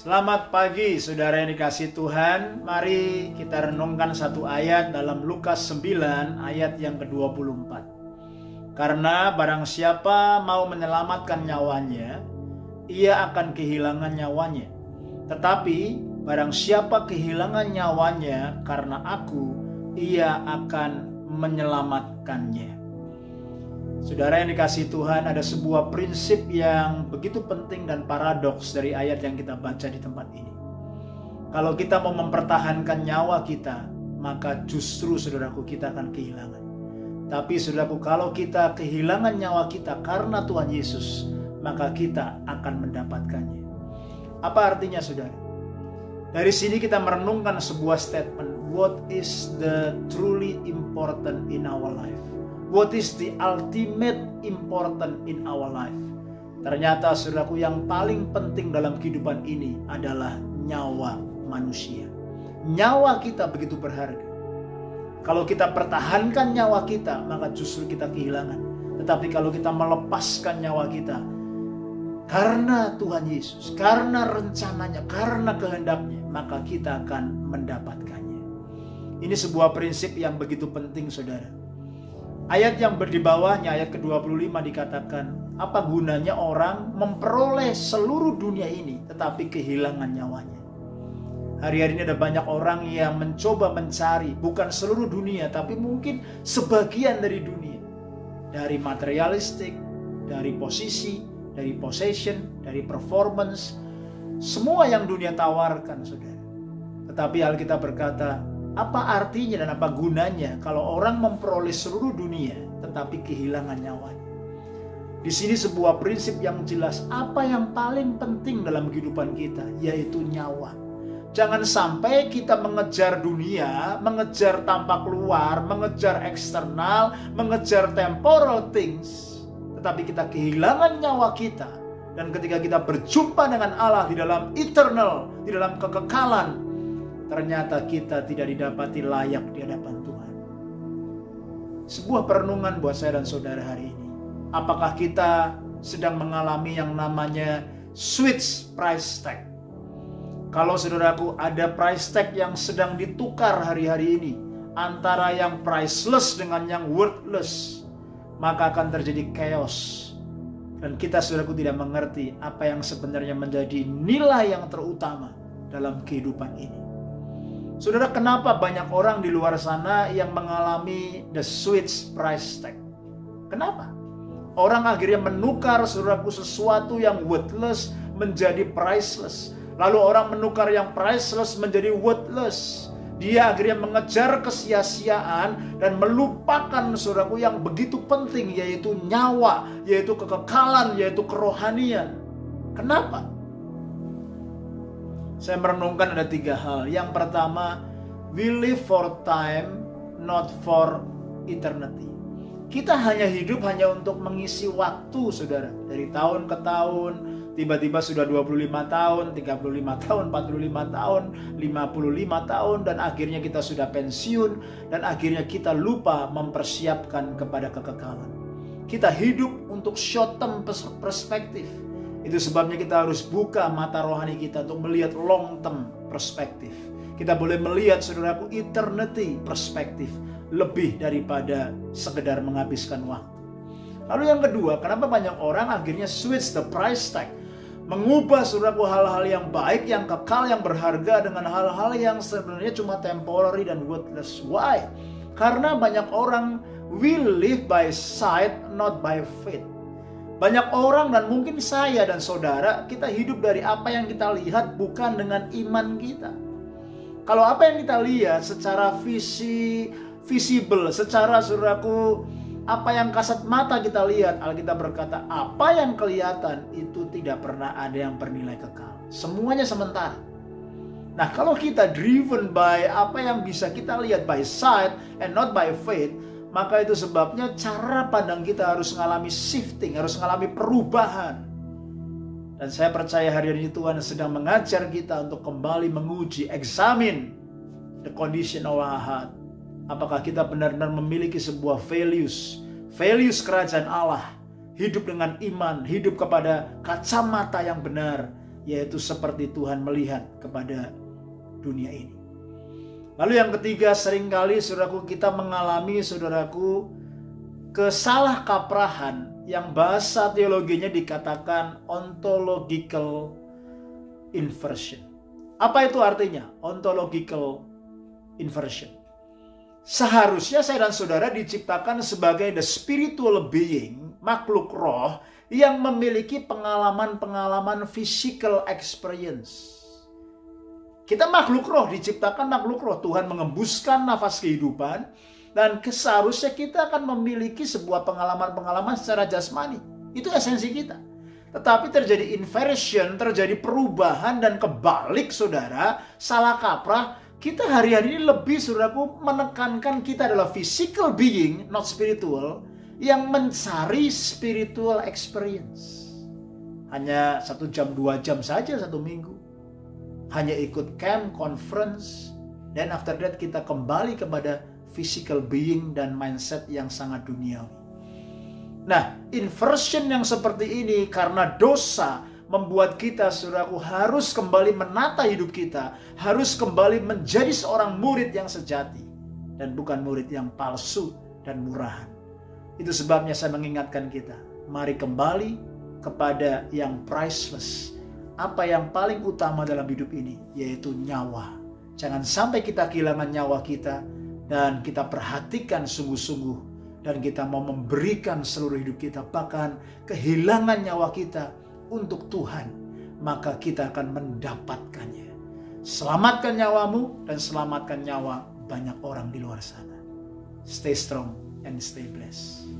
Selamat pagi saudara yang dikasih Tuhan. Mari kita renungkan satu ayat dalam Lukas 9 ayat yang ke-24 Karena barang siapa mau menyelamatkan nyawanya Ia akan kehilangan nyawanya. Tetapi barang siapa kehilangan nyawanya karena aku Ia akan menyelamatkannya Saudara yang dikasih Tuhan, ada sebuah prinsip yang begitu penting dan paradoks dari ayat yang kita baca di tempat ini. Kalau kita mau mempertahankan nyawa kita, maka justru saudaraku kita akan kehilangan. Tapi saudaraku, kalau kita kehilangan nyawa kita karena Tuhan Yesus, maka kita akan mendapatkannya. Apa artinya saudara? Dari sini kita merenungkan sebuah statement, what is the truly important in our life? What is the ultimate important in our life? Ternyata saudaraku yang paling penting dalam kehidupan ini adalah nyawa manusia. Nyawa kita begitu berharga. Kalau kita pertahankan nyawa kita, maka justru kita kehilangan. Tetapi kalau kita melepaskan nyawa kita, karena Tuhan Yesus, karena rencananya, karena kehendaknya, maka kita akan mendapatkannya. Ini sebuah prinsip yang begitu penting saudara. Ayat yang di bawahnya, ayat ke-25 dikatakan, apa gunanya orang memperoleh seluruh dunia ini tetapi kehilangan nyawanya. Hari-hari ini ada banyak orang yang mencoba mencari bukan seluruh dunia tapi mungkin sebagian dari dunia. Dari materialistik, dari posisi, dari possession, dari performance, semua yang dunia tawarkan, Saudara. Tetapi Alkitab berkata, apa artinya dan apa gunanya kalau orang memperoleh seluruh dunia tetapi kehilangan nyawanya? Di sini sebuah prinsip yang jelas apa yang paling penting dalam kehidupan kita yaitu nyawa. Jangan sampai kita mengejar dunia, mengejar tampak luar, mengejar eksternal, mengejar temporal things, tetapi kita kehilangan nyawa kita. Dan ketika kita berjumpa dengan Allah di dalam eternal, di dalam kekekalan, ternyata kita tidak didapati layak di hadapan Tuhan. Sebuah perenungan buat saya dan saudara hari ini. Apakah kita sedang mengalami yang namanya switch price tag? Kalau saudaraku ada price tag yang sedang ditukar hari-hari ini antara yang priceless dengan yang worthless, maka akan terjadi chaos. Dan kita saudaraku tidak mengerti apa yang sebenarnya menjadi nilai yang terutama dalam kehidupan ini. Saudara, kenapa banyak orang di luar sana yang mengalami the switch price tag? Kenapa? Orang akhirnya menukar saudaraku sesuatu yang worthless menjadi priceless. Lalu orang menukar yang priceless menjadi worthless. Dia akhirnya mengejar kesia-siaan dan melupakan saudaraku yang begitu penting yaitu nyawa, yaitu kekekalan, yaitu kerohanian. Kenapa? Saya merenungkan ada tiga hal. Yang pertama, we live for time, not for eternity. Kita hanya hidup hanya untuk mengisi waktu, saudara. Dari tahun ke tahun, tiba-tiba sudah 25 tahun, 35 tahun, 45 tahun, 55 tahun, dan akhirnya kita sudah pensiun, dan akhirnya kita lupa mempersiapkan kepada kekekalan. Kita hidup untuk short term perspektif itu sebabnya kita harus buka mata rohani kita untuk melihat long term perspektif. Kita boleh melihat saudaraku eternity perspektif lebih daripada sekedar menghabiskan waktu. Lalu yang kedua, kenapa banyak orang akhirnya switch the price tag? Mengubah saudaraku hal-hal yang baik, yang kekal, yang berharga dengan hal-hal yang sebenarnya cuma temporary dan worthless. Why? Karena banyak orang will live by sight, not by faith. Banyak orang dan mungkin saya dan saudara, kita hidup dari apa yang kita lihat bukan dengan iman kita. Kalau apa yang kita lihat secara visi visible, secara saudaraku apa yang kasat mata kita lihat, Alkitab berkata, apa yang kelihatan itu tidak pernah ada yang bernilai kekal. Semuanya sementara. Nah, kalau kita driven by apa yang bisa kita lihat by sight and not by faith, maka itu sebabnya cara pandang kita harus mengalami shifting, harus mengalami perubahan. Dan saya percaya hari ini Tuhan sedang mengajar kita untuk kembali menguji, examine the condition of our heart. Apakah kita benar-benar memiliki sebuah values, values kerajaan Allah, hidup dengan iman, hidup kepada kacamata yang benar, yaitu seperti Tuhan melihat kepada dunia ini. Lalu yang ketiga, sering kali saudaraku kita mengalami saudaraku kesalah kaprahan yang bahasa teologinya dikatakan ontological inversion. Apa itu artinya? Ontological inversion. Seharusnya saya dan saudara diciptakan sebagai the spiritual being, makhluk roh yang memiliki pengalaman-pengalaman physical experience kita makhluk roh, diciptakan makhluk roh. Tuhan mengembuskan nafas kehidupan. Dan seharusnya kita akan memiliki sebuah pengalaman-pengalaman secara jasmani. Itu esensi kita. Tetapi terjadi inversion, terjadi perubahan dan kebalik saudara, salah kaprah. Kita hari-hari ini lebih saudaraku menekankan kita adalah physical being, not spiritual, yang mencari spiritual experience. Hanya satu jam, dua jam saja satu minggu hanya ikut camp, conference, dan after that kita kembali kepada physical being dan mindset yang sangat duniawi. Nah, inversion yang seperti ini karena dosa membuat kita saudaraku harus kembali menata hidup kita, harus kembali menjadi seorang murid yang sejati dan bukan murid yang palsu dan murahan. Itu sebabnya saya mengingatkan kita, mari kembali kepada yang priceless, apa yang paling utama dalam hidup ini, yaitu nyawa. Jangan sampai kita kehilangan nyawa kita dan kita perhatikan sungguh-sungguh dan kita mau memberikan seluruh hidup kita bahkan kehilangan nyawa kita untuk Tuhan, maka kita akan mendapatkannya. Selamatkan nyawamu dan selamatkan nyawa banyak orang di luar sana. Stay strong and stay blessed.